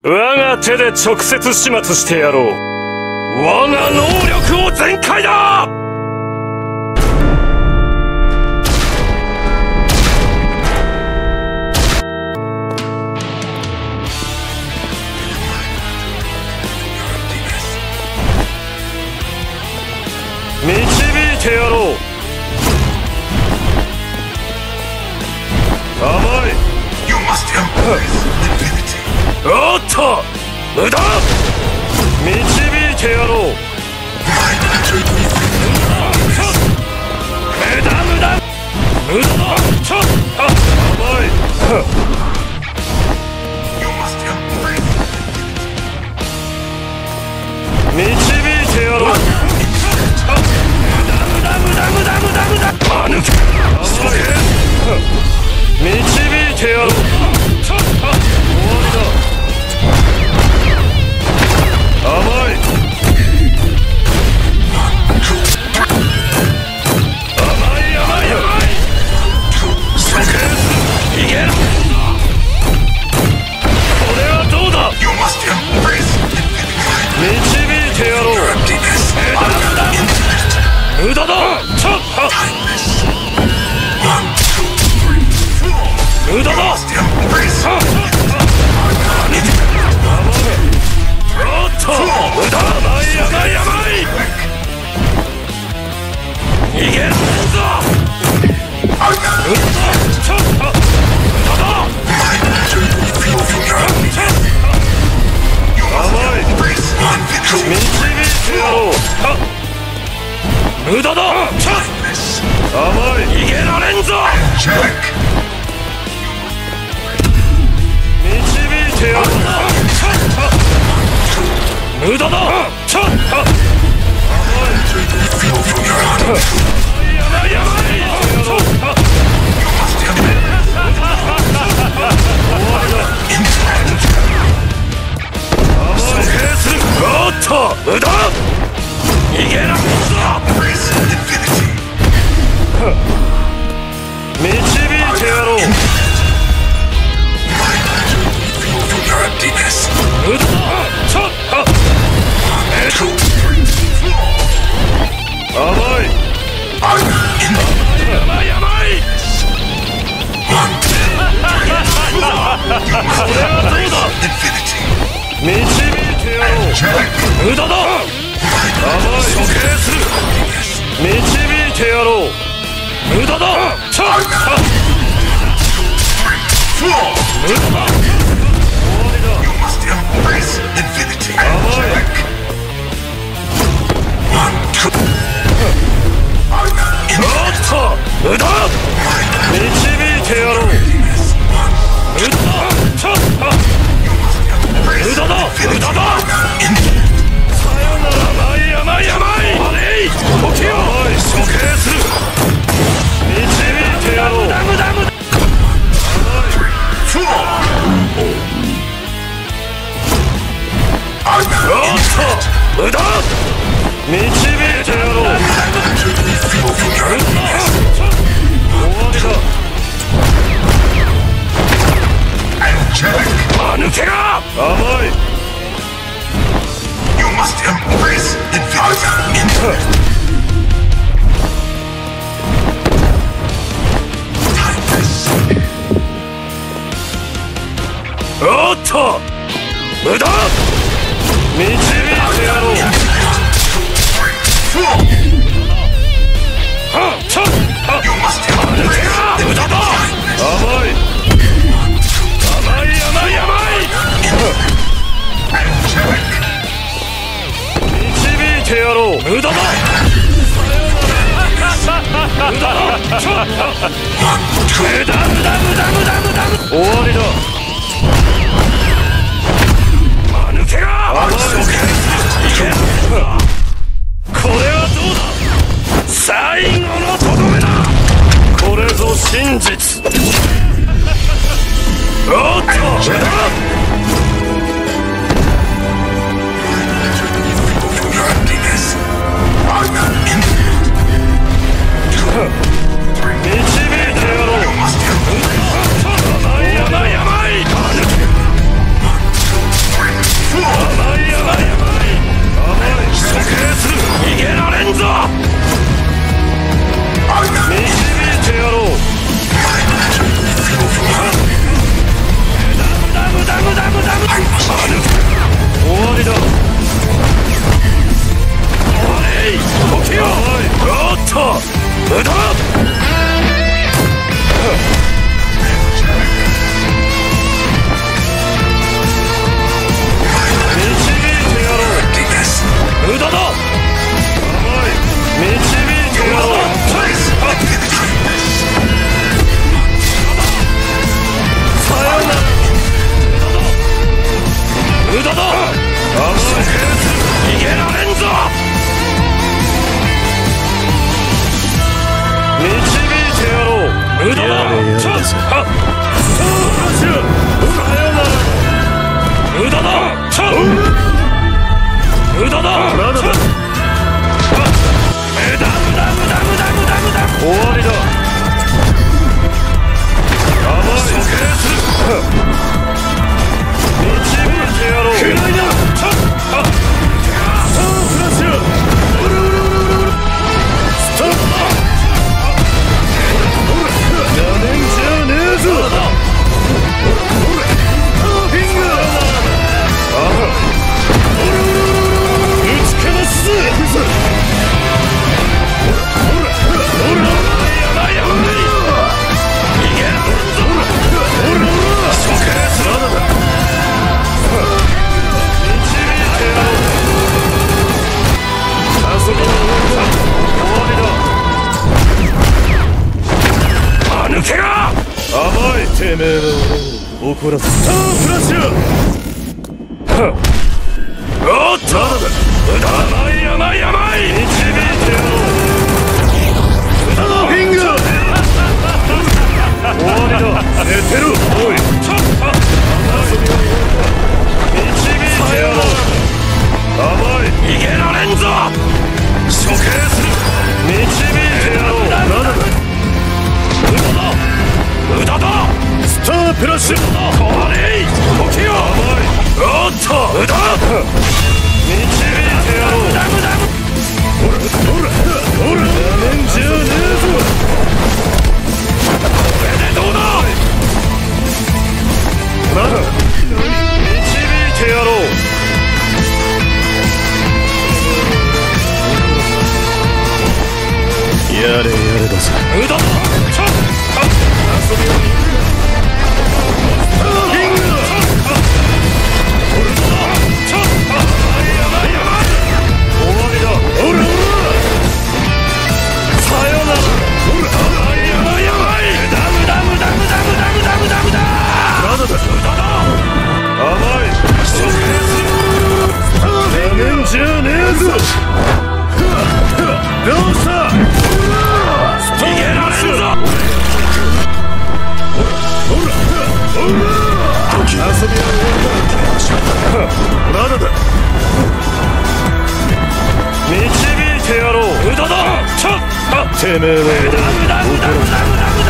我が手で直接始末してやろう。我が能力を全開だ！導いてやろう。甘い。おっと無駄。導いてやろう。無駄無駄。無駄ちょっやばい。無駄だちょっと無駄だ。甘い処刑する。導いてやろう。無駄だ。無駄だてやろう。無駄だ。無駄だ。無駄無駄無駄無駄無駄終わりだ。間抜けが行けこれはどうだ。最後のとどめだ。これぞ真実めえは怒らせさあフラッシュ。はっおっと甘い甘い甘い導いてやろうフィンガ終わりだ。寝てるおい。プラッシれ時おっと導い。てやろうほらほらほらじゃねえぞこれでどうだるぞどうした逃げられるぞほらほら遊びは終わりだまだだ導いてやろう無駄だてめえは無駄無駄無駄無駄無駄無駄